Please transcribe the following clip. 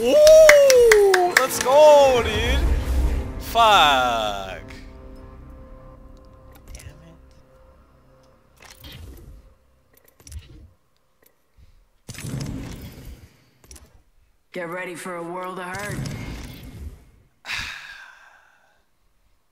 Ooh, let's go, dude. Fuck. Damn it. Get ready for a world of hurt.